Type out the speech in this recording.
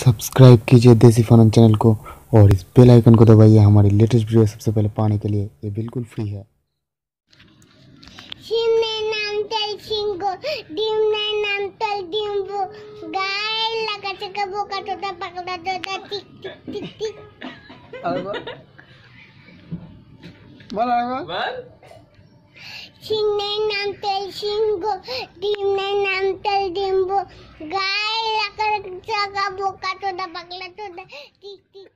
Subscribe कीजिए देसी fun channel को और इस बेल आइकन को दबाइए। हमारी लेटेस्ट वीडियो सबसे पहले पाने के लिए ये बिल्कुल फ्री है। सिंह नाम तेल सिंह तेल डिम्बो गाय Jaga buka tu dah bangla tu dah. Tik tik